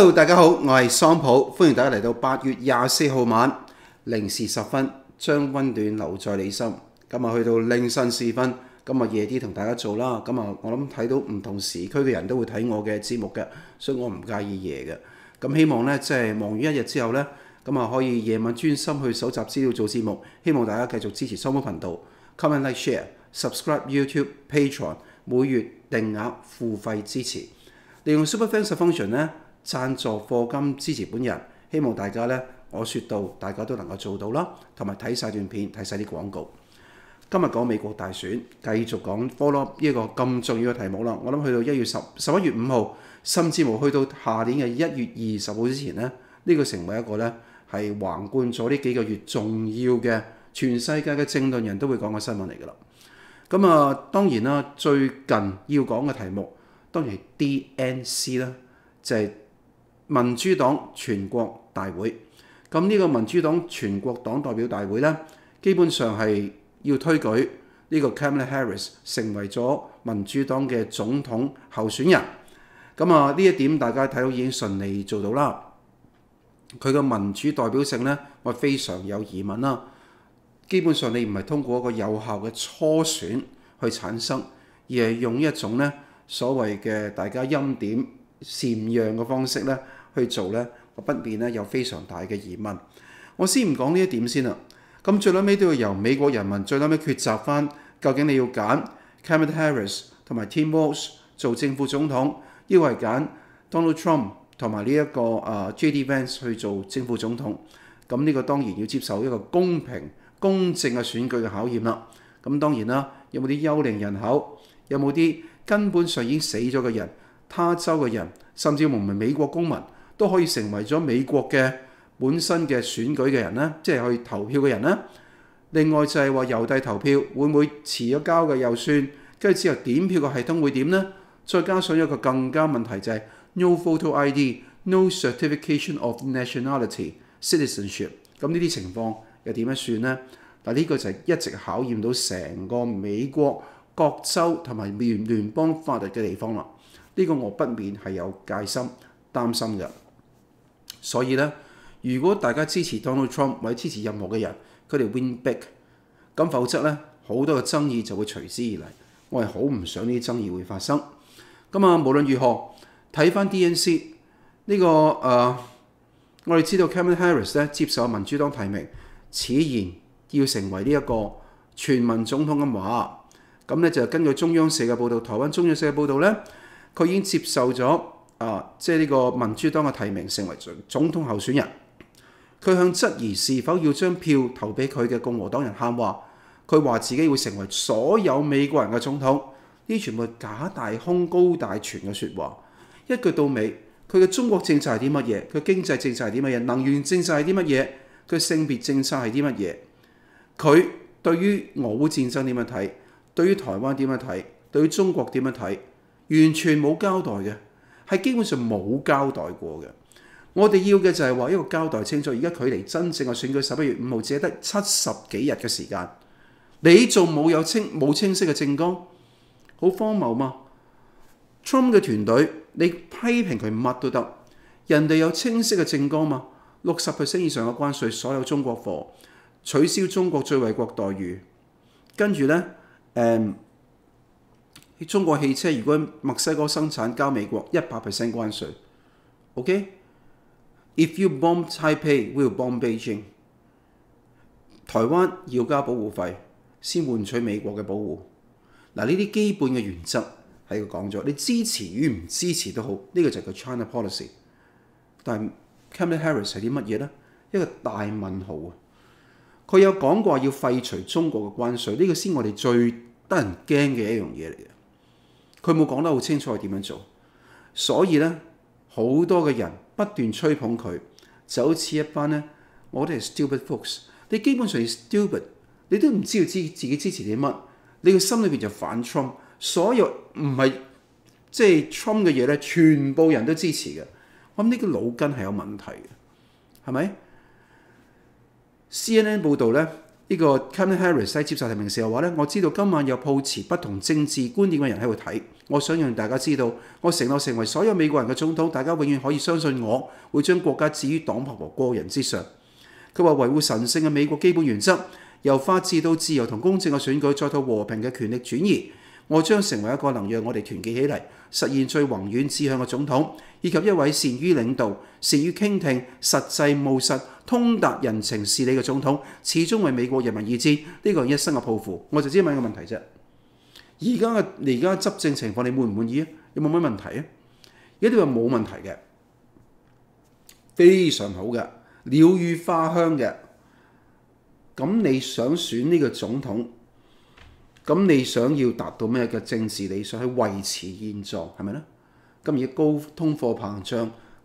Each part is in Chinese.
Hello，大家好，我係桑普，歡迎大家嚟到八月廿四號晚零時十分，將温暖留在你心。今日去到凌晨時分，今日夜啲同大家做啦。咁啊，我諗睇到唔同時區嘅人都會睇我嘅節目嘅，所以我唔介意夜嘅。咁希望呢，即係忙完一日之後呢，咁啊可以夜晚專心去搜集資料做節目。希望大家繼續支持桑普頻道，comment like share subscribe YouTube Patreon，每月定額付費支持。利用 Super Fans function 咧，贊助課金支持本人，希望大家咧，我説到大家都能夠做到啦，同埋睇晒段片，睇晒啲廣告。今日講美國大選，繼續講 follow 呢個咁重要嘅題目啦。我諗去到一月十十一月五號，甚至乎去到下年嘅一月二十號之前咧，呢、呢個成為一個咧係橫貫咗呢幾個月重要嘅全世界嘅政論人都會講嘅新聞嚟㗎啦。咁啊，當然啦，最近要講嘅題目。當然係 DNC 啦，就係民主黨全國大會。咁呢個民主黨全國黨代表大會咧，基本上係要推舉呢個 Kamala Harris 成為咗民主黨嘅總統候選人。咁啊，呢一點大家睇到已經順利做到啦。佢嘅民主代表性咧，我非常有疑問啦。基本上你唔係通過一個有效嘅初選去產生，而係用一種咧。所謂嘅大家陰點禪讓嘅方式咧去做咧，我不免咧有非常大嘅疑問。我先唔講呢一點先啦。咁最撚尾都要由美國人民最撚尾抉擇翻，究竟你要揀 Kamala Harris 同埋 Tim Walz 做政府總統，抑或係揀 Donald Trump 同埋呢一個啊 JD Vance 去做政府總統。咁呢個當然要接受一個公平公正嘅選舉嘅考驗啦。咁當然啦，有冇啲幽靈人口？有冇啲？根本上已經死咗嘅人，他州嘅人，甚至乎唔係美國公民，都可以成為咗美國嘅本身嘅選舉嘅人咧，即係去投票嘅人咧。另外就係話郵遞投票會唔會遲咗交嘅又算，跟住之後點票嘅系統會點呢？再加上一個更加問題就係 no photo ID，no certification of nationality citizenship。咁呢啲情況又點樣算呢？嗱，呢個就係一直考驗到成個美國。各州同埋聯聯邦法律嘅地方啦，呢個我不免係有戒心擔心嘅。所以呢，如果大家支持 Donald Trump 或者支持任何嘅人，佢哋 win big，咁否則呢，好多嘅爭議就會隨之而嚟。我係好唔想呢啲爭議會發生。咁啊，無論如何睇翻 DNC 呢個誒，我哋知道 Kamala Harris 咧接受民主黨提名，此言要成為呢一個全民總統嘅話。咁咧就根據中央社嘅報導，台灣中央社嘅報導咧，佢已經接受咗啊，即係呢個民主黨嘅提名，成為總統候選人。佢向質疑是否要將票投俾佢嘅共和黨人喊話，佢話自己會成為所有美國人嘅總統。呢全部假大空、高大全嘅説話。一句到尾，佢嘅中國政策係啲乜嘢？佢經濟政策係啲乜嘢？能源政策係啲乜嘢？佢性別政策係啲乜嘢？佢對於俄烏戰爭點樣睇？對於台灣點樣睇？對於中國點樣睇？完全冇交代嘅，係基本上冇交代過嘅。我哋要嘅就係話一個交代清楚。而家距離真正嘅選舉十一月五號只得七十幾日嘅時間，你仲冇有清冇清晰嘅政綱，好荒謬嘛？Trump 嘅團隊，你批評佢乜都得，人哋有清晰嘅政綱嘛？六十 percent 以上嘅關稅，所有中國貨，取消中國最惠國待遇，跟住呢。誒，中國汽車如果墨西哥生產交美國一百 percent 關稅，OK？If you bomb Taipei, we'll bomb Beijing。台灣要交保護費先換取美國嘅保護。嗱，呢啲基本嘅原則係佢講咗，你支持與唔支持都好，呢個就係個 China policy。但係 Kamala Harris 係啲乜嘢咧？一個大問號啊！佢有講過要廢除中國嘅關稅，呢個先我哋最得人驚嘅一樣嘢嚟嘅。佢冇講得好清楚點樣做，所以咧好多嘅人不斷吹捧佢，就好似一班咧，我哋係 stupid folks。你基本上係 stupid，你都唔知道支自己支持啲乜，你個心裏邊就反 Trump。所有唔係即係 Trump 嘅嘢咧，全部人都支持嘅。我諗呢個腦筋係有問題嘅，係咪？CNN 報導咧，呢個 Kamala Harris 喺接受提名時候話咧，我知道今晚有抱持不同政治觀點嘅人喺度睇，我想讓大家知道，我承諾成為所有美國人嘅總統，大家永遠可以相信我會將國家置於黨派和個人之上。佢話維護神聖嘅美國基本原則，由法治到自由同公正嘅選舉，再到和平嘅權力轉移。我將成為一個能讓我哋團結起嚟，實現最宏遠志向嘅總統，以及一位善於領導、善於傾聽、實際務實、通達人情事理嘅總統，始終為美國人民而戰。呢個係一生嘅抱負。我就只問一個問題啫。而家嘅而家執政情況，你滿唔滿意啊？有冇乜問題啊？而家你話冇問題嘅，非常好嘅，鳥語花香嘅。咁你想選呢個總統？咁你想要達到咩嘅政治理想？去維持現狀係咪咧？咁而家高通貨膨脹、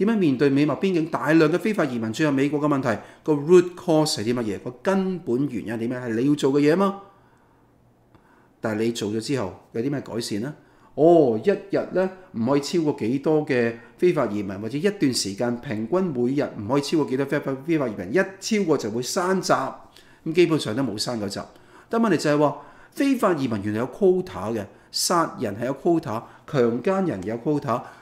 點樣面對美墨邊境大量嘅非法移民進入美國嘅問題？個 root cause 係啲乜嘢？個根本原因係點樣？係你要做嘅嘢嗎？但係你做咗之後有啲咩改善呢？哦，一日咧唔可以超過幾多嘅非法移民，或者一段時間平均每日唔可以超過幾多非法非法移民，一超過就會閂閘。咁基本上都冇閂過閘。但問題就係話非法移民原來有 quota 嘅。殺人係有 quota，強姦人有 quota，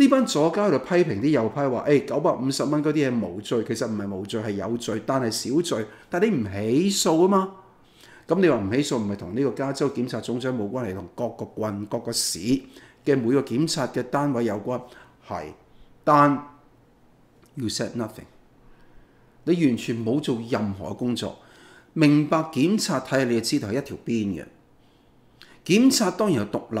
呢班左膠喺度批評啲右派話，誒九百五十蚊嗰啲嘢無罪，其實唔係無罪係有罪，但係小罪。但係你唔起訴啊嘛？咁你話唔起訴，唔係同呢個加州檢察總長冇關係，同各個郡、各個市嘅每個檢察嘅單位有關係。但 you said nothing，你完全冇做任何工作。明白檢察睇下，你就知道係一條邊嘅。檢察當然有獨立。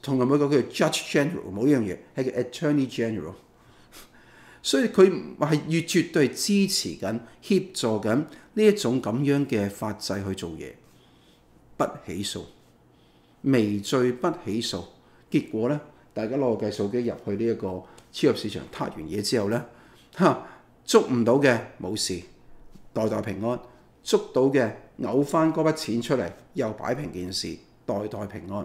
同埋每個叫 Judge General 冇呢樣嘢，係叫 Attorney General。所以佢係越絕對支持緊、協助緊呢一種咁樣嘅法制去做嘢，不起訴、微罪不起訴。結果咧，大家攞個計數機入去呢一個超級市場，撻完嘢之後咧，嚇捉唔到嘅冇事，代代平安；捉到嘅嘔翻嗰筆錢出嚟，又擺平件事，代代平安。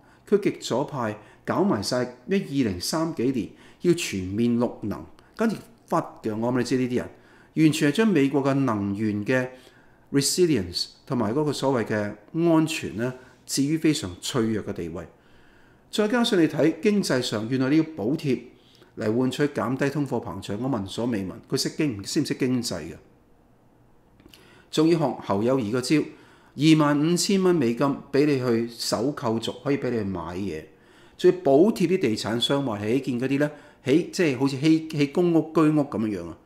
佢極左派搞埋晒，一二零三幾年要全面綠能，跟住忽嘅，我諗你知呢啲人完全係將美國嘅能源嘅 resilience 同埋嗰個所謂嘅安全咧，置於非常脆弱嘅地位。再加上你睇經濟上，原來你要補貼嚟換取減低通貨膨脹，我聞所未聞。佢識經識唔識經濟嘅？仲要學侯友宜個招。二萬五千蚊美金俾你去首購族，可以俾你去買嘢，仲要補貼啲地產商話起建嗰啲咧，起即係好似起起公屋居屋咁樣樣啊！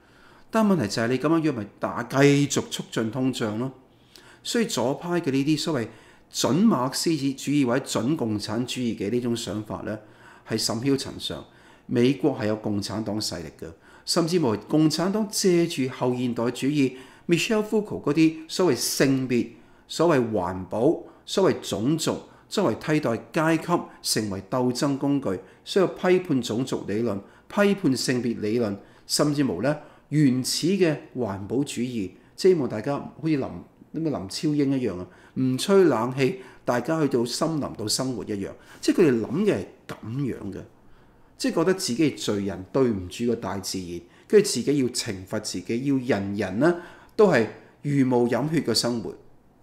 但問題就係你咁樣樣咪打繼續促進通脹咯。所以左派嘅呢啲所謂準馬克思主義或者準共產主義嘅呢種想法咧，係甚囂塵上。美國係有共產黨勢力嘅，甚至乎共產黨借住後現代主義 Michelle Foucault 嗰啲所謂性別。所謂環保、所謂種族、作為替代階級成為鬥爭工具，需要批判種族理論、批判性別理論，甚至無咧原始嘅環保主義，即希望大家好似林林超英一樣啊，唔吹冷氣，大家去到森林度生活一樣，即係佢哋諗嘅係咁樣嘅，即係覺得自己係罪人，對唔住個大自然，跟住自己要懲罰自己，要人人呢都係茹毛飲血嘅生活。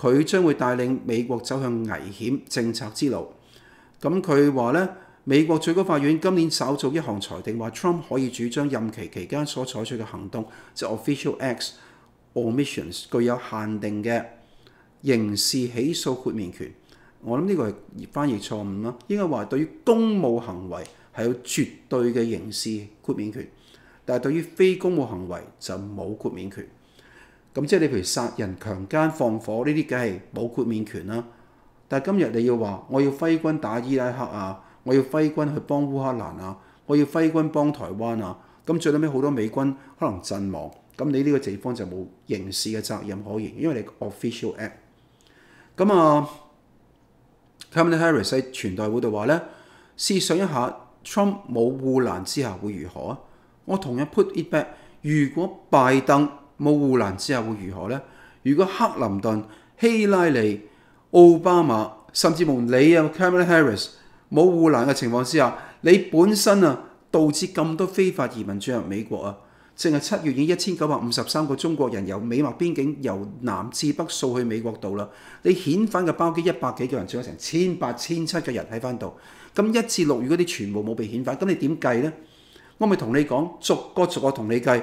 佢將會帶領美國走向危險政策之路。咁佢話咧，美國最高法院今年稍早一項裁定，話 Trump 可以主張任期期間所採取嘅行動，即 official acts omissions，具有限定嘅刑事起訴豁免權。我諗呢個係翻譯錯誤啦，應該話對於公務行為係有絕對嘅刑事豁免權，但係對於非公務行為就冇豁免權。咁即係你譬如殺人、強姦、放火呢啲，梗係冇豁免權啦。但係今日你要話我要揮軍打伊拉克啊，我要揮軍去幫烏克蘭啊，我要揮軍幫台灣啊，咁最尾好多美軍可能陣亡，咁你呢個地方就冇刑事嘅責任可言，因為你 official act。咁啊，Kamala Harris 喺全代會度話咧，試想一下，Trump 冇護欄之下會如何啊？我同樣 put it back，如果拜登冇護欄之下會如何呢？如果克林頓、希拉里、奧巴馬，甚至乎你啊，Kamala Harris 冇護欄嘅情況之下，你本身啊導致咁多非法移民進入美國啊，淨係七月已經一千九百五十三個中國人由美墨邊境由南至北掃去美國度啦。你遣返嘅包機一百幾個人，仲有成千八千七個人喺翻度。咁一至六月嗰啲全部冇被遣返，咁你點計呢？我咪同你講，逐個逐個同你計。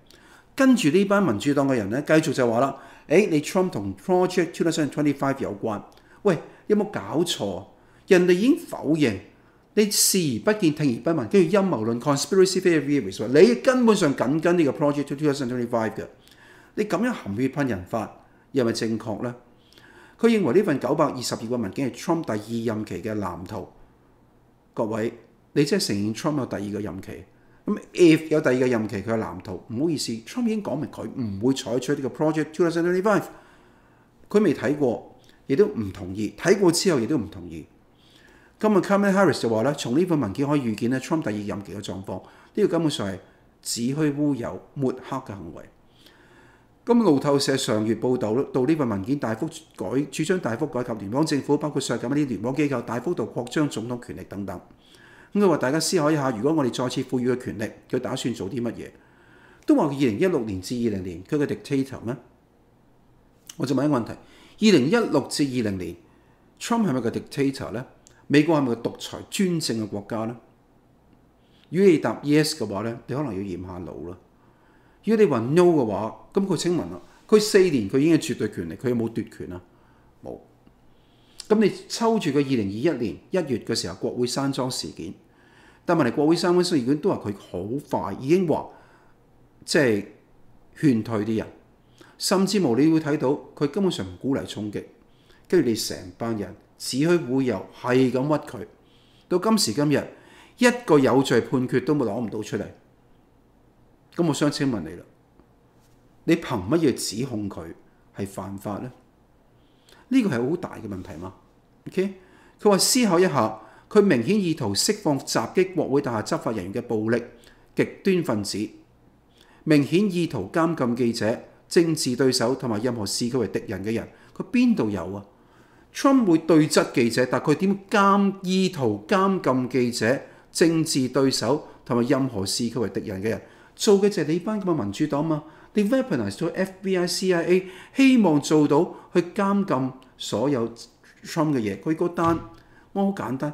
跟住呢班民主黨嘅人咧，繼續就話啦：誒、你 Trump 同 Project 2025有關？喂，有冇搞錯？人哋已經否認，你視而不見，聽而不聞，跟住陰謀論 conspiracy theories 你根本上緊跟呢個 Project 2025嘅。你咁樣含血噴人法，又咪正確咧？佢認為呢份九百二十二個文件係 Trump 第二任期嘅藍圖。各位，你真係承認 Trump 有第二個任期？咁 if 有第二個任期佢嘅藍圖，唔好意思，Trump 已經講明佢唔會採取呢個 Project 2025，佢未睇過，亦都唔同意，睇過之後亦都唔同意。今日 Kamala Harris 就話咧，從呢份文件可以預見咧，Trump 第二任期嘅狀況，呢、個根本上係子虛烏有、抹黑嘅行為。咁路透社上月報導到呢份文件大幅改，主張大幅改革聯邦政府，包括削減一啲聯邦機構，大幅度擴張總統權力等等。咁佢話：大家思考一下，如果我哋再次賦予佢權力，佢打算做啲乜嘢？都話二零一六年至二零年佢嘅 dictator 咩？我就問一個問題：二零一六至二零年，Trump 係咪個 dictator 咧？美國係咪個獨裁專政嘅國家咧？如果你答 yes 嘅話咧，你可能要驗下腦啦。如果你話 no 嘅話，咁佢請問啦，佢四年佢已經係絕對權力，佢有冇奪權啊？冇。咁你抽住佢二零二一年一月嘅時候國會山莊事件，但問題國會山莊事件都話佢好快已經話即係勸退啲人，甚至無你會睇到佢根本上唔鼓勵衝擊，跟住你成班人只許會由係咁屈佢，到今時今日一個有罪判決都冇攞唔到出嚟。咁我想請問你啦，你憑乜嘢指控佢係犯法呢？呢個係好大嘅問題嘛？OK，佢話思考一下，佢明顯意圖釋放襲擊國會大廈執法人員嘅暴力極端分子，明顯意圖監禁記者、政治對手同埋任何視佢為敵人嘅人，佢邊度有啊？Trump 會對質記者，但佢點監意圖監禁記者、政治對手同埋任何視佢為敵人嘅人？做嘅就係你班咁嘅民主黨嘛？你 weaponize 咗 FBI、CIA，希望做到去監禁所有 Trump 嘅嘢。佢嗰單我好簡單，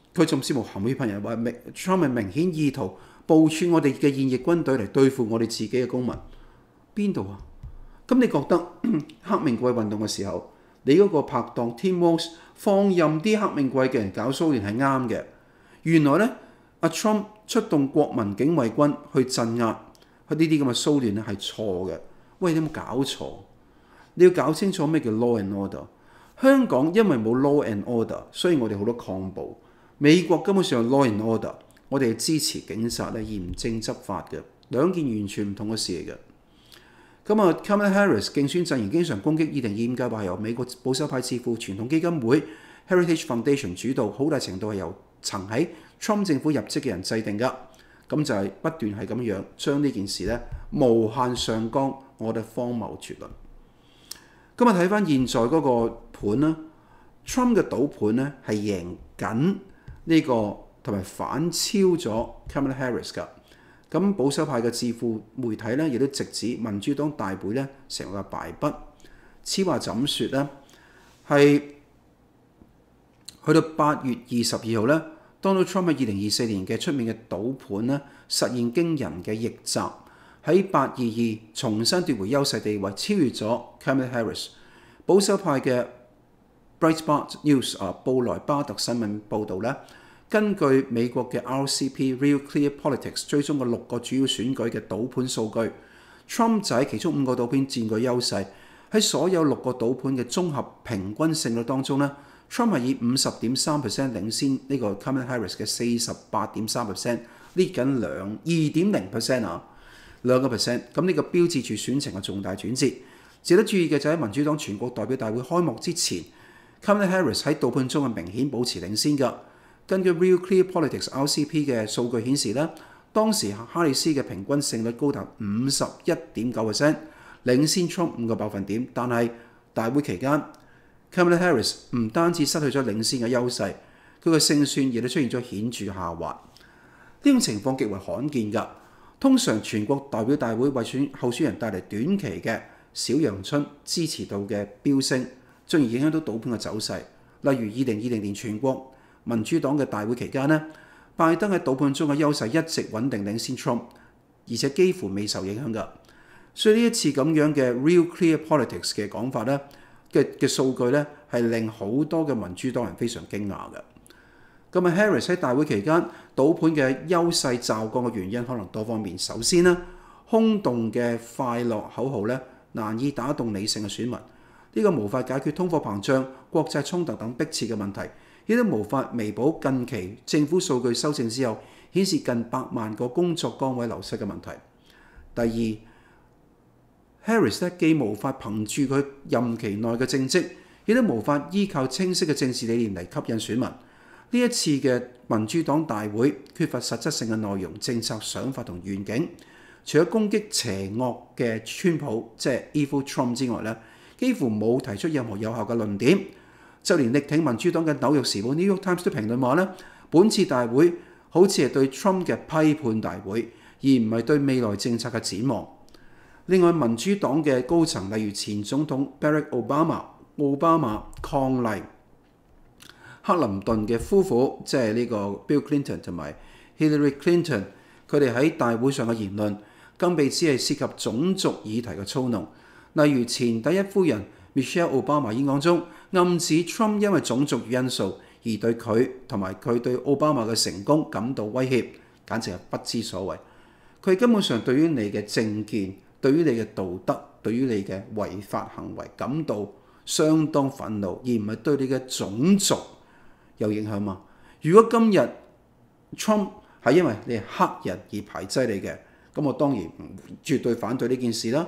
佢仲羨慕含血噴人，話明 Trump 係明顯意圖部署我哋嘅現役軍隊嚟對付我哋自己嘅公民。邊度啊？咁你覺得 黑命貴運動嘅時候，你嗰個拍檔 Tim Walz 放任啲黑命貴嘅人搞騷亂係啱嘅。原來咧，阿 Trump 出動國民警衛軍去鎮壓。呢啲咁嘅騷亂咧係錯嘅。喂，你有冇搞錯？你要搞清楚咩叫 law and order。香港因為冇 law and order，所以我哋好多抗暴。美國根本上 law and order，我哋係支持警察咧嚴正執法嘅，兩件完全唔同嘅事嚟嘅。咁啊，Kamala Harris 競選陣營經常攻擊二零二五計劃由美國保守派智庫傳統基金會 Heritage Foundation 主導，好大程度係由曾喺 Trump 政府入職嘅人制定㗎。咁就係不斷係咁樣將呢件事咧無限上綱，我哋荒謬絕倫。今日睇翻現在嗰個盤啦，Trump 嘅賭盤咧係贏緊呢個同埋反超咗 Kamala Harris 噶。咁保守派嘅致富媒體咧亦都直指民主黨大會咧成個敗筆。此話怎説咧？係去到八月二十二號咧。Donald Trump 喺二零二四年嘅出面嘅賭盤咧，實現驚人嘅逆襲，喺八二二重新奪回優勢地位，超越咗 Kamala Harris。保守派嘅 Breitbart News 啊，布萊巴特新聞報導咧，根據美國嘅 RCP Real Clear Politics 追蹤嘅六個主要選舉嘅賭盤數據，Trump 就喺其中五個賭盤佔據優勢，喺所有六個賭盤嘅綜合平均勝率當中咧。Trump 係以五十點三 percent 領先呢個 Kamala Harris 嘅四十八點三 percent，呢緊兩二點零 percent 啊，兩個 percent。咁呢個標誌住選情嘅重大轉折。值得注意嘅就喺民主黨全國代表大會開幕之前，Kamala Harris 喺賭盤中係明顯保持領先㗎。根據 Real Clear Politics RCP 嘅數據顯示咧，當時哈里斯嘅平均勝率高達五十一點九 percent，領先 Trump 五個百分點。但係大會期間，Kamala Harris 唔單止失去咗領先嘅優勢，佢嘅勝算亦都出現咗顯著下滑。呢種情況極為罕見㗎。通常全國代表大會為選候選人帶嚟短期嘅小陽春支持度嘅飆升，進而影響到賭盤嘅走勢。例如二零二零年全國民主黨嘅大會期間咧，拜登喺賭盤中嘅優勢一直穩定領先 Trump，而且幾乎未受影響㗎。所以呢一次咁樣嘅 Real Clear Politics 嘅講法咧。嘅嘅數據咧，係令好多嘅民主黨人非常驚訝嘅。咁啊，Harris 喺大會期間賭盤嘅優勢驟降嘅原因可能多方面。首先呢，空洞嘅快樂口號咧，難以打動理性嘅選民。呢個無法解決通貨膨脹、國際衝突等迫切嘅問題，亦都無法彌補近期政府數據修正之後顯示近百萬個工作崗位流失嘅問題。第二，Harris 咧既無法憑住佢任期內嘅政績，亦都無法依靠清晰嘅政治理念嚟吸引選民。呢一次嘅民主黨大會缺乏實質性嘅內容、政策、想法同願景，除咗攻擊邪惡嘅川普，即係 Evil Trump 之外咧，幾乎冇提出任何有效嘅論點。就連力挺民主黨嘅紐約時報 New York Times 都評論話咧，本次大會好似係對 Trump 嘅批判大會，而唔係對未來政策嘅展望。另外，民主黨嘅高層，例如前總統 Barack Obama、奧巴馬抗例，克林頓嘅夫婦，即係呢個 Bill Clinton 同埋 Hillary Clinton，佢哋喺大會上嘅言論，更被指係涉及種族議題嘅操弄。例如前第一夫人 Michelle Obama 演講中暗指 Trump 因為種族因素而對佢同埋佢對奧巴馬嘅成功感到威脅，簡直係不知所謂。佢根本上對於你嘅政見、對於你嘅道德、對於你嘅違法行為感到相當憤怒，而唔係對你嘅種族有影響嘛？如果今日 Trump 係因為你係黑人而排擠你嘅，咁我當然絕對反對呢件事啦。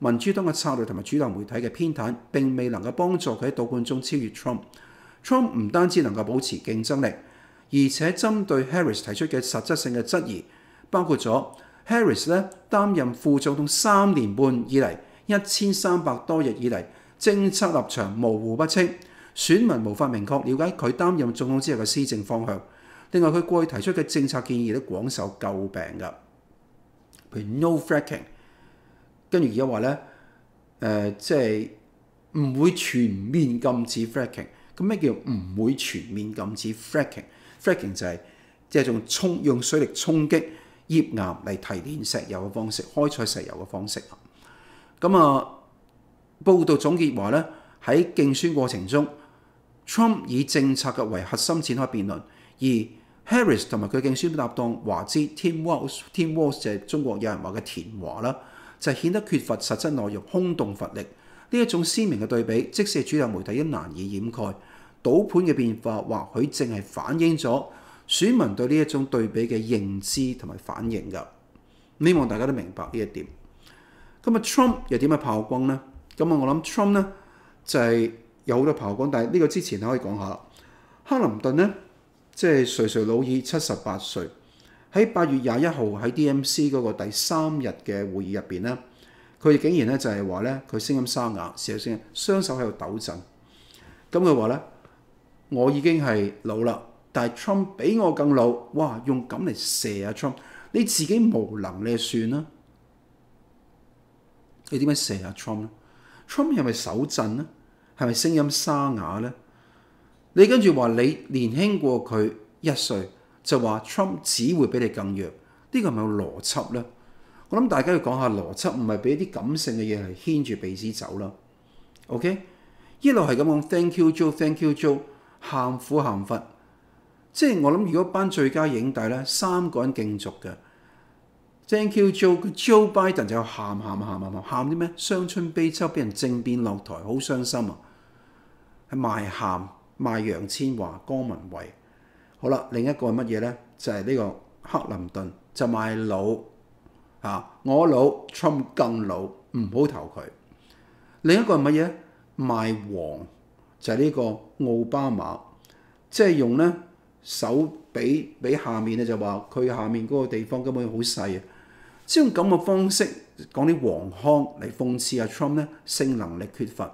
民主黨嘅策略同埋主流媒體嘅偏袒並未能夠幫助佢喺倒盤中超越 Trump。Trump 唔單止能夠保持競爭力，而且針對 Harris 提出嘅實質性嘅質疑，包括咗 Harris 咧擔任副總統三年半以嚟，一千三百多日以嚟，政策立場模糊不清，選民無法明確了解佢擔任總統之後嘅施政方向。另外，佢過去提出嘅政策建議都廣受詬病㗎，譬如 No fracking，跟住而家話咧，誒即係唔會全面禁止 fracking。咁咩叫唔會全面禁止 fracking？fracking 就係即係用衝用水力衝擊頁岩嚟提煉石油嘅方式，開採石油嘅方式。咁啊，報道總結話咧，喺競選過程中，Trump 以政策嘅為核心展開辯論，而 Harris 同埋佢競選搭檔華茲 Tim Walz，Tim Walz 就係中國有人話嘅田華啦，就顯得缺乏實質內容，空洞乏力。呢一種鮮明嘅對比，即使主流媒體都難以掩蓋。賭盤嘅變化，或許正係反映咗選民對呢一種對比嘅認知同埋反應㗎。希望大家都明白呢一點。咁啊，Trump 又點樣炮轟呢？咁啊，我諗 Trump 呢就係有好多炮轟，但係呢個之前可以講下。克林頓呢，即係垂垂老矣，七十八歲。喺八月廿一號喺 DMC 嗰個第三日嘅會議入邊呢，佢竟然咧就係話咧佢聲音沙啞，成日聲雙手喺度抖震。咁佢話咧。我已經係老啦，但係 Trump 比我更老，哇！用咁嚟射啊 Trump，你自己無能你就算啦，你點樣射啊 Trump 咧？Trump 係咪手震咧？係咪聲音沙啞咧？你跟住話你年輕過佢一歲，就話 Trump 只會比你更弱，呢個係咪有邏輯咧？我諗大家要講下邏輯，唔係俾啲感性嘅嘢嚟牽住鼻子走啦。OK，一路係咁講，Thank you Joe，Thank you Joe。喊苦喊忽，即係我諗，如果班最佳影帝咧，三個人競逐嘅，Thank you Joe，Joe Biden 就喊喊喊喊喊，喊啲咩？傷春悲秋，俾人政變落台，好傷心啊！係賣喊賣楊千嬅、江文慧。好啦，另一個係乜嘢咧？就係、呢個克林頓就賣老啊！我老，Trump 更老，唔好投佢。另一個係乜嘢？賣黃。就係呢個奧巴馬，即係用咧手比比下面咧，就話佢下面嗰個地方根本好細啊！即用咁嘅方式講啲黃腔嚟諷刺阿 Trump 咧，性能力缺乏。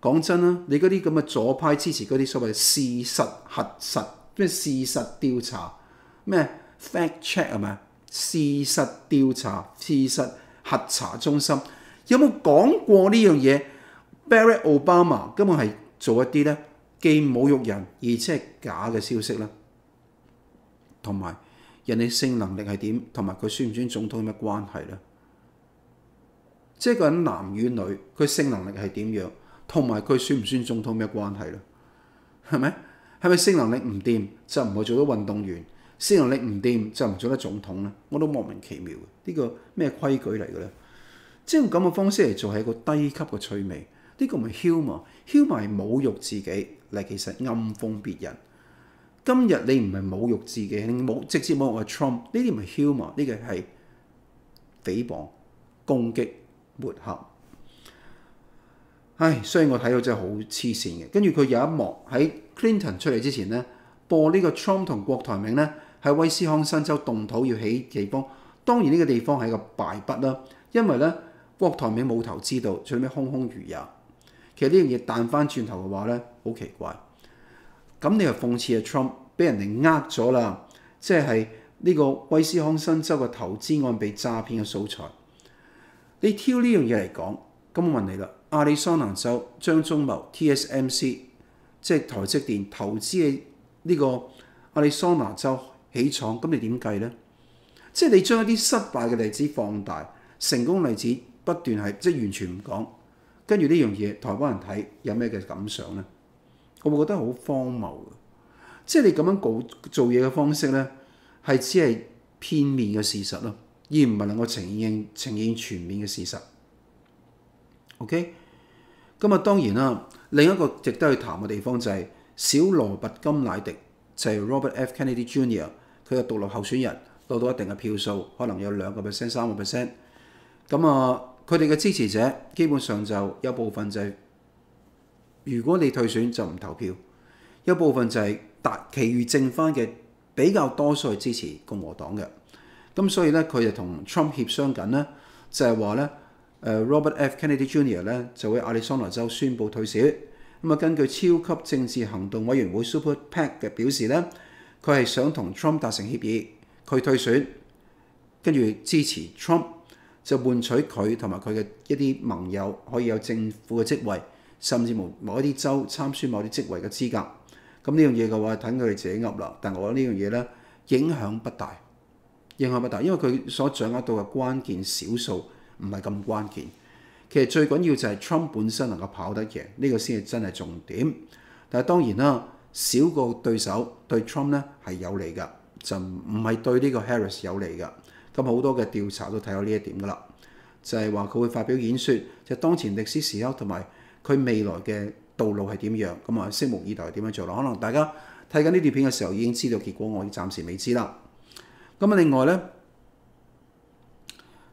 講真啦，你嗰啲咁嘅左派支持嗰啲所謂事實核實咩事實調查咩 fact check 係咪？事實調查、事實核查中心有冇講過呢樣嘢？Barack Obama 根本係做一啲咧既侮辱人而且係假嘅消息啦，同埋人哋性能力係點，同埋佢算唔算總統有咩關係咧？即係個人男與女，佢性能力係點樣，同埋佢算唔算總統咩關係咧？係咪？係咪性能力唔掂就唔會做到運動員？性能力唔掂就唔做得總統咧？我都莫名其妙嘅，呢個咩規矩嚟嘅咧？即係用咁嘅方式嚟做係一個低級嘅趣味，呢個唔係 humor。humor 係侮辱自己嚟，其實暗諷別人。今日你唔係侮辱自己，你冇直接侮辱阿 Trump，呢啲唔係 humor，呢個係誹謗、攻擊、抹黑。唉，所以我睇到真係好黐線嘅。跟住佢有一幕喺 Clinton 出嚟之前呢，播呢個 Trump 同郭台銘呢喺威斯康辛州動土要起地方。當然呢個地方係一個敗筆啦，因為呢郭台銘冇投資到，最尾空空如也。其實呢樣嘢彈翻轉頭嘅話呢，好奇怪。咁你又諷刺阿 Trump 俾人哋呃咗啦，即係呢個威斯康辛州嘅投資案被詐騙嘅素材。你挑呢樣嘢嚟講，咁我問你啦。亞利桑那州張忠謀 TSMC 即係台積電投資嘅呢個亞利桑那州起廠，咁你點計呢？即係你將一啲失敗嘅例子放大，成功例子不斷係即係完全唔講，跟住呢樣嘢台灣人睇有咩嘅感想呢？我會覺得好荒謬嘅，即係你咁樣做做嘢嘅方式呢，係只係片面嘅事實咯，而唔係能夠呈現呈現全面嘅事實。OK，咁啊當然啦，另一個值得去談嘅地方就係小羅拔金乃迪，就係 Robert F. Kennedy Jr. 佢嘅獨立候選人攞到一定嘅票數，可能有兩個 percent、三個 percent。咁啊，佢哋嘅支持者基本上就有部分就係，如果你退選就唔投票，一部分就係達，其餘剩翻嘅比較多數係支持共和黨嘅。咁所以咧，佢就同 Trump 協商緊咧，就係話咧。Robert F. Kennedy Jr. 咧就喺亞利桑那州宣布退選。咁啊，根據超級政治行動委員會 Super PAC 嘅表示咧，佢係想同 Trump 達成協議，佢退選，跟住支持 Trump 就換取佢同埋佢嘅一啲盟友可以有政府嘅職位，甚至乎某一啲州參選某啲職位嘅資格。咁呢樣嘢嘅話，等佢哋自己噏啦。但我覺得呢樣嘢咧影響不大，影響不大，因為佢所掌握到嘅關鍵少數。唔係咁關鍵，其實最緊要就係 Trump 本身能夠跑得贏，呢個先係真係重點。但係當然啦，少個對手對 Trump 咧係有利㗎，就唔係對呢個 Harris 有利㗎。咁好多嘅調查都睇到呢一點㗎啦，就係話佢會發表演說，就當前歷史時刻同埋佢未來嘅道路係點樣。咁啊，拭目以待點樣做啦？可能大家睇緊呢段片嘅時候已經知道結果，我暫時未知啦。咁啊，另外咧。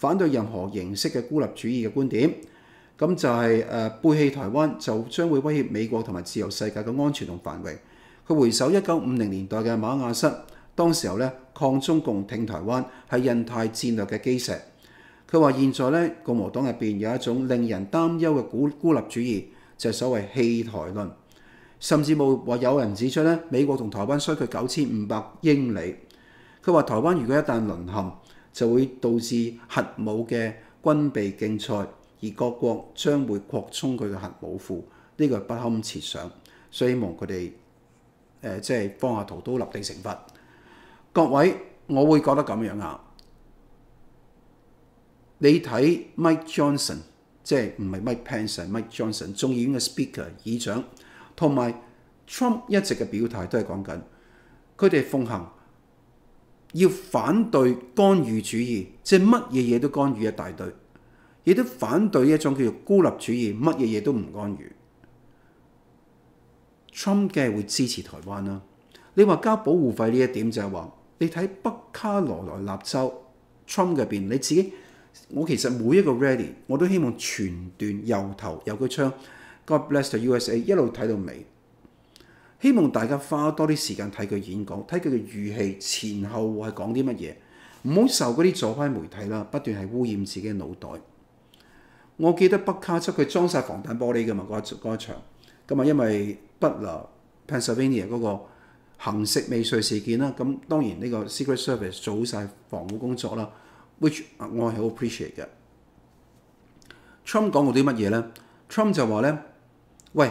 反對任何形式嘅孤立主義嘅觀點，咁就係、誒、背棄台灣就將會威脅美國同埋自由世界嘅安全同繁榮。佢回首一九五零年代嘅馬亞瑟，當時候咧抗中共挺台灣係印太戰略嘅基石。佢話現在咧共和黨入邊有一種令人擔憂嘅孤孤立主義，就係、所謂棄台論，甚至冇話有人指出咧美國同台灣相距九千五百英里。佢話台灣如果一旦淪陷，就會導致核武嘅軍備競賽，而各國將會擴充佢嘅核武庫，呢、個不堪設想。所以希望佢哋誒即係方下屠刀立地成佛。各位，我會覺得咁樣啊。你睇 Mike Johnson，即係唔係 Mike Pence，Mike Johnson 眾議院嘅 Speaker 議長，同埋 Trump 一直嘅表態都係講緊，佢哋奉行。要反對干預主義，即係乜嘢嘢都干預一大堆，亦都反對一種叫做孤立主義，乜嘢嘢都唔干預。Trump 嘅會支持台灣啦。你話交保護費呢一點就係話，你睇北卡羅來納州 Trump 入邊，你自己我其實每一個 ready 我都希望全段由頭由佢唱 God bless the USA 一路睇到尾，希望大家花多啲時間睇佢演講，睇佢嘅語氣前後係講啲乜嘢，唔好受嗰啲左派媒體啦不斷係污染自己嘅腦袋。我記得北卡州佢裝晒防彈玻璃㗎嘛，嗰一嗰一場咁啊，因為北啊 Pennsylvania 嗰個行食未遂事件啦，咁當然呢個 Secret Service 做好晒防護工作啦，which 我係好 appreciate 嘅。Trump 講過啲乜嘢咧？Trump 就話咧，喂，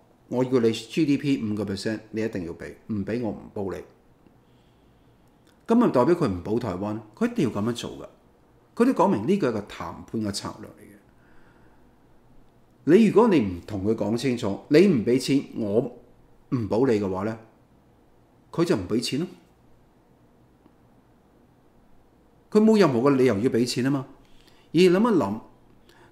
我要你 GDP 五個 percent，你一定要俾，唔俾我唔保你。咁咪代表佢唔保台灣？佢一定要咁樣做㗎。佢都講明呢個係個談判嘅策略嚟嘅。你如果你唔同佢講清楚，你唔俾錢，我唔保你嘅話咧，佢就唔俾錢咯。佢冇任何嘅理由要俾錢啊嘛。而諗一諗，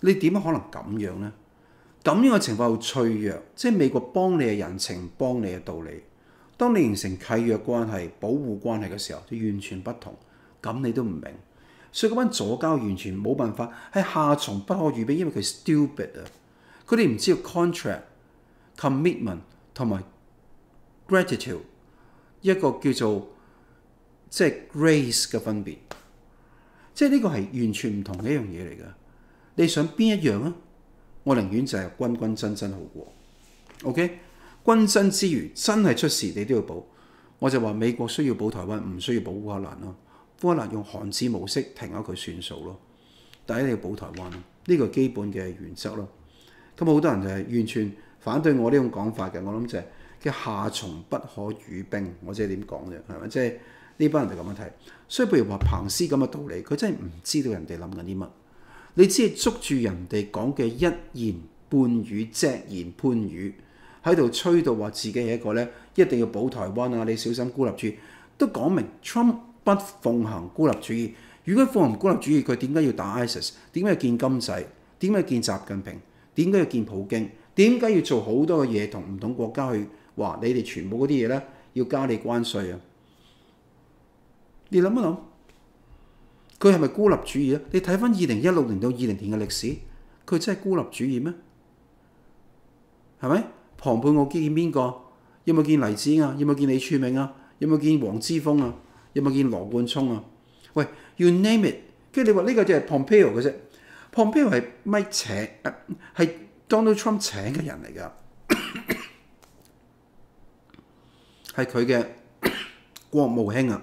你點可能咁樣呢？咁樣嘅情況好脆弱，即係美國幫你嘅人情，幫你嘅道理。當你形成契約關係、保護關係嘅時候，就完全不同。咁你都唔明，所以嗰班左交完全冇辦法，係下從不可預備，因為佢 stupid 啊！佢哋唔知道 contract commitment。同埋 gratitude 一個叫做即係 grace 嘅分別，即係呢個係完全唔同嘅一樣嘢嚟㗎。你想邊一樣啊？我寧願就係君君真真好過。OK，君真之餘真係出事你都要保。我就話美國需要保台灣，唔需要保烏克蘭咯。烏克蘭用韓戰模式停咗佢算數咯。第一你要保台灣，呢個基本嘅原則咯。咁好多人就係完全。反對我呢種講法嘅，我諗就係叫夏蟲不可語冰，我即係點講啫，係咪？即係呢班人就咁樣睇。所以譬如話彭斯咁嘅道理，佢真係唔知道人哋諗緊啲乜。你只係捉住人哋講嘅一言半語、隻言半語，喺度吹到話自己係一個咧，一定要保台灣啊！你小心孤立主義，都講明 Trump 不奉行孤立主義。如果奉行孤立主義，佢點解要打 ISIS？點解要見金仔？點解要見習近平？點解要見普京？點解要做好多嘅嘢同唔同國家去話你哋全部嗰啲嘢咧要加你關稅啊？你諗一諗，佢係咪孤立主義啊？你睇翻二零一六年到二零年嘅歷史，佢真係孤立主義咩？係咪？龐佩奧基見邊個？有冇見黎智英啊？有冇見李柱銘啊？有冇見黃之鋒啊？有冇見羅冠聰啊？喂，you name it，跟住你話呢個就係 Pompeo 嘅啫。Pompeo 係咪扯？係。Donald Trump 請嘅人嚟㗎，係佢嘅國務卿啊！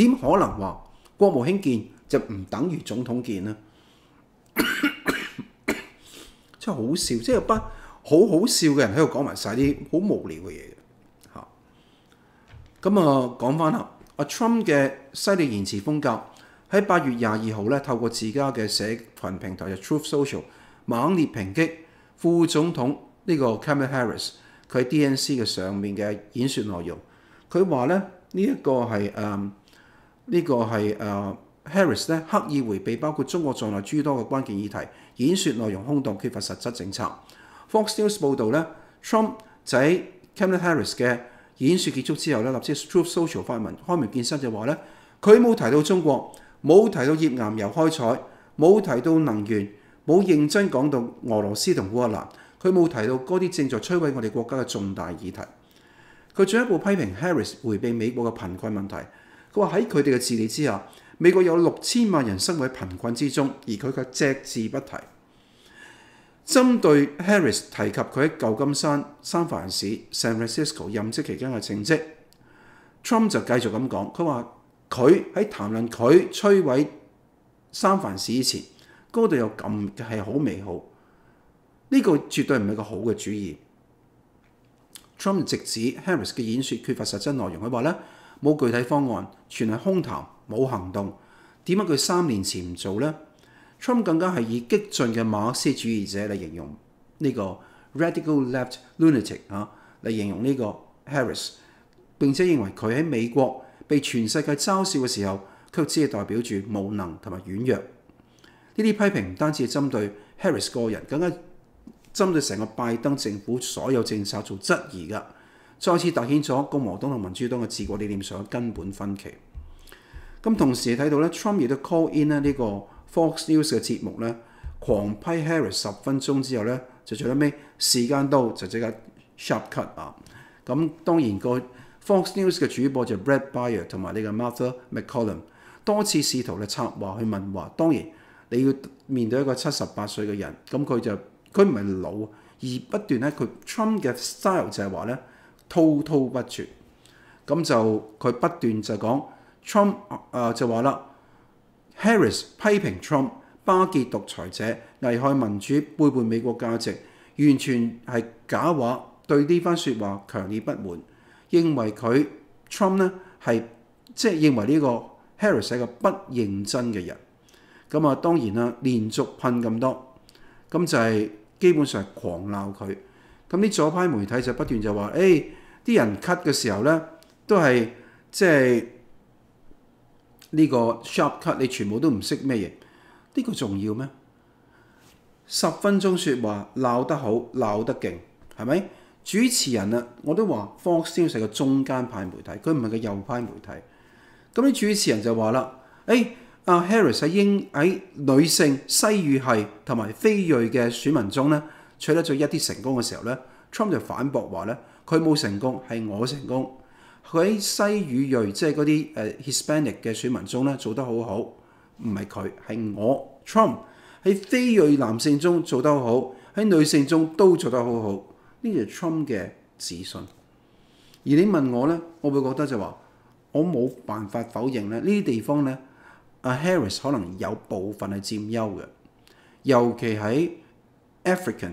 點可能話國務卿建就唔等於總統建呢？真係好笑，即係有班好好笑嘅人喺度講埋晒啲好無聊嘅嘢嚇。咁啊，講翻啦，阿 Trump 嘅犀利言辭風格。喺八月廿二號咧，透過自家嘅社群平台就 Truth Social 猛烈抨擊副總統呢個 Kamala Harris 佢喺 DNC 嘅上面嘅演說內容。佢話咧呢一個係誒呢個係誒、Harris 咧刻意迴避包括中國在內諸多嘅關鍵議題，演說內容空洞，缺乏實質政策。Fox News 報導咧，Trump 就喺 Kamala Harris 嘅演説結束之後咧，立即 Truth Social 發文開門見山就話咧，佢冇提到中國，冇提到頁岩油開採，冇提到能源，冇認真講到俄羅斯同烏克蘭，佢冇提到嗰啲正在摧毀我哋國家嘅重大議題。佢進一步批評 Harris 迴避美國嘅貧困問題。佢話喺佢哋嘅治理之下，美國有六千萬人生活喺貧困之中，而佢卻隻字不提。針對 Harris 提及佢喺舊金山、三藩市、San Francisco 任職期間嘅成績，Trump 就繼續咁講，佢話佢喺談論佢摧毀三藩市以前，嗰度有咁係好美好，呢、這個絕對唔係個好嘅主意。Trump 直指 Harris 嘅演說缺乏實質內容，佢話咧冇具體方案，全係空談，冇行動。點解佢三年前唔做呢？Trump 更加係以激進嘅馬克思主義者嚟形容呢個 radical left lunatic 啊，嚟形容呢個 Harris，並且認為佢喺美國被全世界嘲笑嘅時候，卻只係代表住無能同埋軟弱。呢啲批評唔單止係針對 Harris 個人，更加針對成個拜登政府所有政策做質疑㗎，再次凸顯咗共和黨同民主黨嘅治國理念上嘅根本分歧。咁同時睇到咧，Trump 亦都 call in 咧呢個。Fox News 嘅節目咧，狂批 Harris 十分鐘之後咧，就最尾時間到就即刻 sharp cut 啊！咁當然個 Fox News 嘅主播就 Brad Baier 同埋呢個 Martha McCallum 多次試圖咧插話去問話。當然你要面對一個七十八歲嘅人，咁佢就佢唔係老，而不斷咧佢 Trump 嘅 style 就係話咧滔滔不絕。咁就佢不斷就講 Trump 啊、就話啦。Harris 批評 Trump 巴結獨裁者、危害民主、背叛美國價值，完全係假話。對呢番説話強烈不滿，認為佢 Trump 呢係即係認為呢個 Harris 係個不認真嘅人。咁啊當然啦，連續噴咁多，咁就係基本上係狂鬧佢。咁啲左派媒體就不斷就話：誒、哎、啲人 cut 嘅時候呢，都係即係。呢個 sharp cut 你全部都唔識咩嘢？呢個重要咩？十分鐘説話鬧得好，鬧得勁，係咪？主持人啊，我都話 Fox News 係個中間派媒體，佢唔係個右派媒體。咁啲主持人就話啦：誒，阿 Harris 喺英喺女性西語系同埋非裔嘅選民中咧，取得咗一啲成功嘅時候咧，Trump 就反駁話咧：佢冇成功，係我成功。佢喺西語裔，即係嗰啲誒 Hispanic 嘅選民中咧，做得好好，唔係佢，係我 Trump 喺非裔男性中做得好好，喺女性中都做得好好。呢個係 Trump 嘅自信。而你問我咧，我會覺得就話，我冇辦法否認咧，呢啲地方咧，阿 Harris 可能有部分係佔優嘅，尤其喺 African，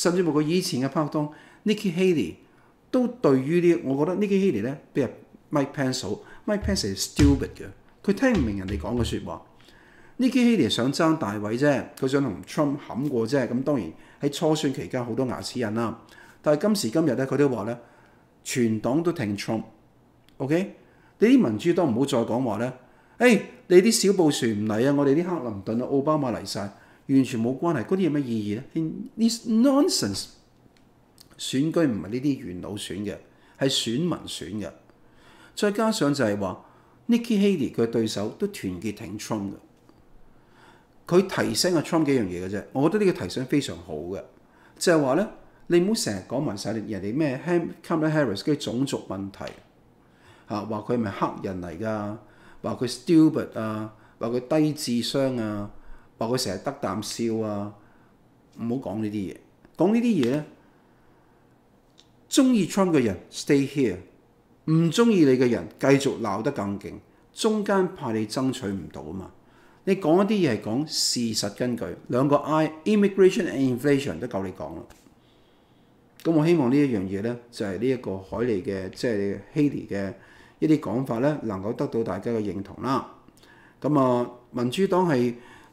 甚至乎佢以前嘅拍檔 Nikki Haley 都對於呢，我覺得 Nikki Haley 咧，比如 Mike Pence，Mike Pence 係 stupid 嘅，佢聽唔明人哋講嘅説話。Nikki Haley 想爭大位啫，佢想同 Trump 冚過啫。咁當然喺初選期間好多牙齒印啦。但係今時今日咧，佢都話咧，全黨都挺 Trump。OK，你啲民主黨唔好再講話咧。誒、你啲小布殊唔嚟啊，我哋啲克林頓啊、奧巴馬嚟晒，完全冇關係。嗰啲有乜意義咧？呢 nonsense 選舉唔係呢啲元老選嘅，係選民選嘅。再加上就係話，Nikki Haley 佢對手都團結挺 Trump 嘅，佢提醒阿 Trump 幾樣嘢嘅啫。我覺得呢個提醒非常好嘅，就係話咧，你唔好成日講埋晒人哋咩 Kamala Harris 嘅種族問題嚇，話佢係咪黑人嚟㗎？話佢 stupid 啊，話佢低智商啊，話佢成日得啖笑啊，唔好講呢啲嘢。講呢啲嘢咧，中意 Trump 嘅人 stay here。唔中意你嘅人繼續鬧得更勁，中間怕你爭取唔到啊嘛！你講一啲嘢係講事實根據，兩個 I immigration and inflation 都夠你講啦。咁我希望呢一樣嘢咧，就係呢一個海利嘅即係希利嘅一啲講法咧，能夠得到大家嘅認同啦。咁啊，民主黨係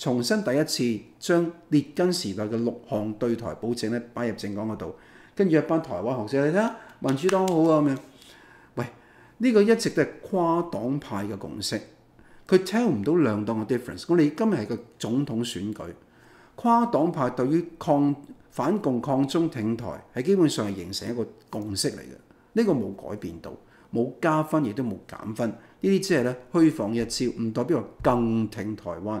重新第一次將列根時代嘅六項對台保證咧擺入政綱嗰度，跟住一班台灣學者你睇下民主黨好啊咁樣。喂，呢個一直都係跨黨派嘅共識，佢 tell 唔到兩黨嘅 difference。我哋今日係個總統選舉，跨黨派對於抗反共抗中挺台係基本上係形成一個共識嚟嘅，呢個冇改變到，冇加分亦都冇減分，呢啲只係咧虛晃一招，唔代表話更挺台灣。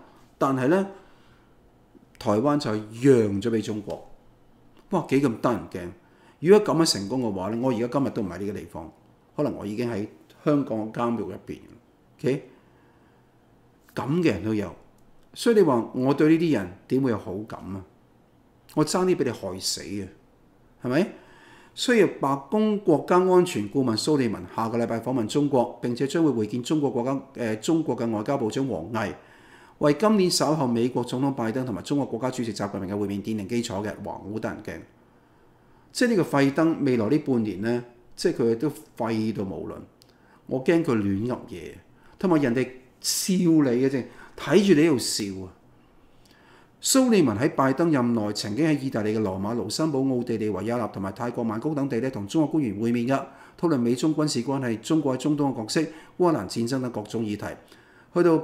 但係咧，台灣就係讓咗俾中國，哇幾咁得人驚！如果咁樣成功嘅話咧，我而家今日都唔喺呢個地方，可能我已經喺香港嘅監獄入邊。OK，咁嘅人都有，所以你話我對呢啲人點會有好感啊？我爭啲俾你害死啊，係咪？需要白宮國家安全顧問蘇利文下個禮拜訪問中國，並且將會會見中國國家誒、中國嘅外交部長王毅。為今年稍後美國總統拜登同埋中國國家主席習近平嘅會面奠定基礎嘅，哇！好得人驚，即係呢個費登未來呢半年呢，即係佢都廢到無論。我驚佢亂噏嘢，同埋人哋笑你嘅啫，睇住你喺度笑啊！蘇利文喺拜登任內曾經喺意大利嘅羅馬、盧森堡、奧地利、維也納同埋泰國曼谷等地咧，同中國官員會面噶，討論美中軍事關係、中國喺中東嘅角色、烏克蘭戰爭等各種議題，去到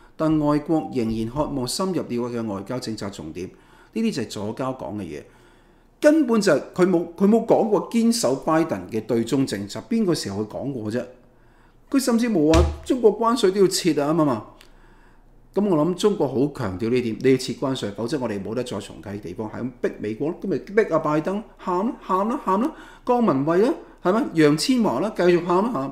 但外國仍然渴望深入了解外交政策重點，呢啲就係左交講嘅嘢，根本就係佢冇佢冇講過堅守拜登嘅對中政策，邊個時候佢講過啫？佢甚至冇話中國關稅都要撤啊嘛。咁我諗中國好強調呢點，你要撤關稅，否則我哋冇得再重啟地方，係咁逼美國，咁咪逼阿拜登喊啦喊啦喊啦，江文慧啦，係咪楊千嬅啦，繼續喊啦喊。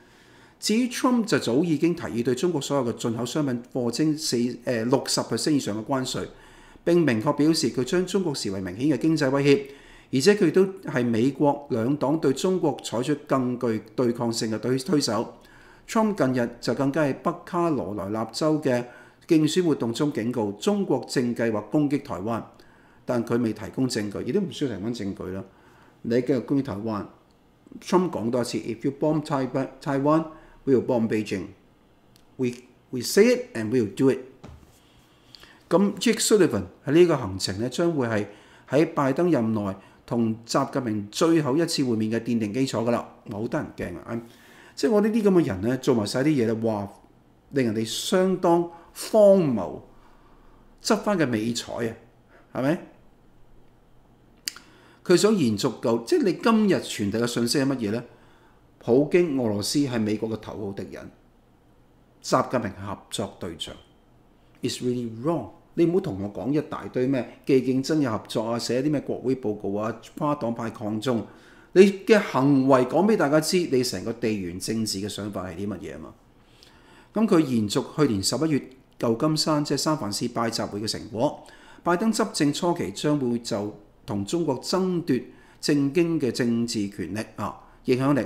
至於 Trump 就早已經提議對中國所有嘅進口商品課徵四誒六十 percent 以上嘅關稅，並明確表示佢將中國視為明顯嘅經濟威脅，而且佢都係美國兩黨對中國採取更具對抗性嘅對推手。Trump 近日就更加喺北卡羅來納州嘅競選活動中警告中國正計劃攻擊台灣，但佢未提供證據，亦都唔需要提供證據啦。你繼續攻擊台灣，Trump 講多次，If you bomb Taiwan We will bomb Beijing. We we say it and we will do it. 咁 Jake Sullivan 喺呢個行程咧，將會係喺拜登任內同習近平最後一次會面嘅奠定基礎噶啦，好得人驚啊！即係我呢啲咁嘅人咧，做埋晒啲嘢咧，哇！令人哋相當荒謬，執翻嘅美彩啊，係咪？佢想延續夠，即係你今日傳遞嘅信息係乜嘢咧？普京俄羅斯係美國嘅頭號敵人，習近平係合作對象。It's really wrong。你唔好同我講一大堆咩既競爭又合作啊，寫啲咩國會報告啊，跨黨派抗中。你嘅行為講俾大家知，你成個地緣政治嘅想法係啲乜嘢啊嘛？咁佢延續去年十一月舊金山即係三藩市拜集會嘅成果。拜登執政初期將會就同中國爭奪政經嘅政治權力啊，影響力，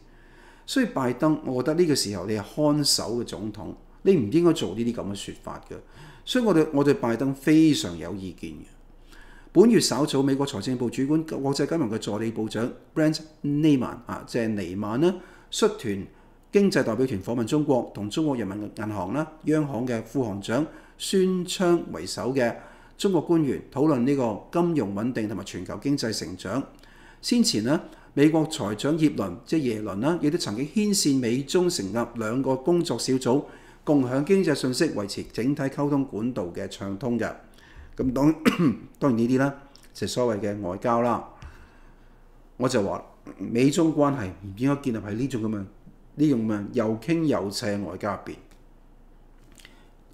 所以拜登，我覺得呢個時候你係看守嘅總統，你唔應該做呢啲咁嘅説法嘅。所以我對我對拜登非常有意見嘅。本月稍早，美國財政部主管國際金融嘅助理部長 Brent n e m a n 啊，即係尼曼呢，率團經濟代表團訪問中國，同中國人民銀行啦、央行嘅副行長孫昌為首嘅中國官員討論呢個金融穩定同埋全球經濟成長。先前呢，美國財長葉倫即係耶倫啦，亦都曾經牽線美中成立兩個工作小組，共享經濟信息，維持整體溝通管道嘅暢通嘅。咁當 當然呢啲咧就所謂嘅外交啦。我就話美中關係唔應該建立喺呢種咁嘅呢種咁樣又傾又斜嘅外交入邊。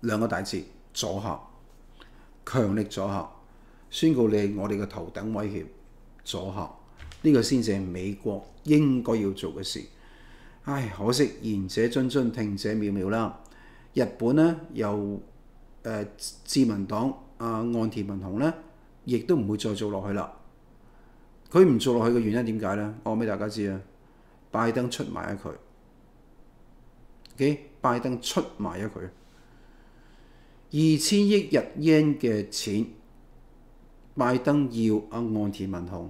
兩個大字：阻嚇，強力阻嚇，宣告你我哋嘅頭等威脅。阻嚇呢個先至係美國應該要做嘅事。唉，可惜言者諄諄，聽者渺渺啦。日本呢，由誒自民黨。啊，岸田文雄咧，亦都唔會再做落去啦。佢唔做落去嘅原因點解咧？我俾大家知啊，拜登出賣咗佢。OK，拜登出賣咗佢二千億日元嘅錢，拜登要啊岸田文雄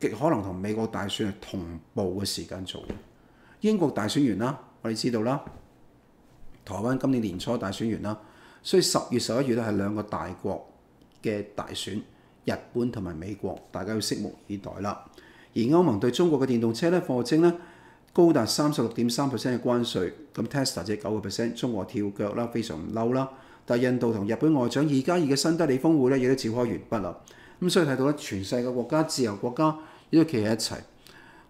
極可能同美國大選係同步嘅時間做。英國大選完啦，我哋知道啦。台灣今年年初大選完啦，所以十月十一月咧係兩個大國嘅大選，日本同埋美國，大家要拭目以待啦。而歐盟對中國嘅電動車咧課徵咧高達三十六點三 percent 嘅關稅，咁 Tesla 即係九個 percent，中國跳腳啦，非常唔嬲啦。但係印度同日本外長二加二嘅新德里峰會咧亦都召開完畢啦。咁所以睇到咧，全世界國家自由國家亦都企喺一齊。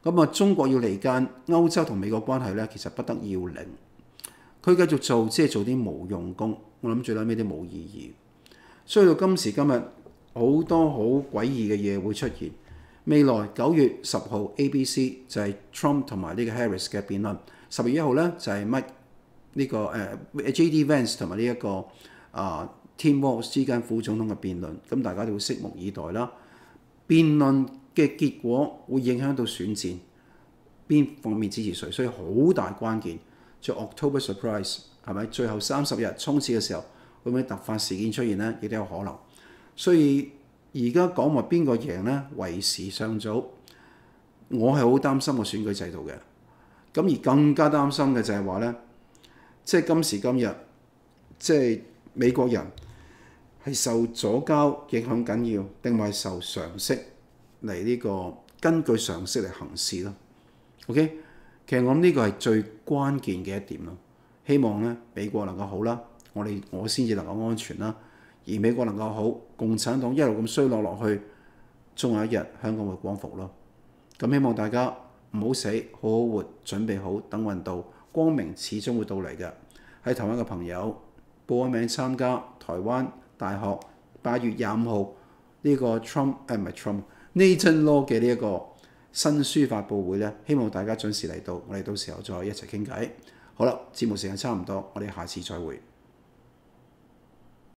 咁啊，中國要離間歐洲同美國關係咧，其實不得要領。佢繼續做，即係做啲無用功。我諗最撚尾啲冇意義。所以到今時今日，好多好詭異嘅嘢會出現。未來九月十號 ABC 就係 Trump 同埋呢個 Harris 嘅辯論，十月一號咧就係乜呢個誒、JD Vance 同埋呢一個啊 Tim Walz 之間副總統嘅辯論，咁大家都會拭目以待啦。辯論嘅結果會影響到選戰邊方面支持誰，所以好大關鍵。就 October surprise 係咪？最後三十日衝刺嘅時候，會唔會突發事件出現呢？亦都有可能。所以而家講話邊個贏呢？為時尚早。我係好擔心個選舉制度嘅。咁而更加擔心嘅就係話呢，即係今時今日，即係美國人係受左交影響緊要，定係受常識嚟呢個根據常識嚟行事咯？OK。其實我諗呢個係最關鍵嘅一點咯，希望咧美國能夠好啦，我哋我先至能夠安全啦。而美國能夠好，共產黨一路咁衰落落去，終有一日香港會光復咯。咁希望大家唔好死，好好活，準備好等運到，光明始終會到嚟嘅。喺台灣嘅朋友報咗名參加台灣大學八月廿五號呢個 Trump 誒唔係 Trump Nathan Law 嘅呢一個。新書發布會咧，希望大家準時嚟到，我哋到時候再一齊傾偈。好啦，節目時間差唔多，我哋下次再會。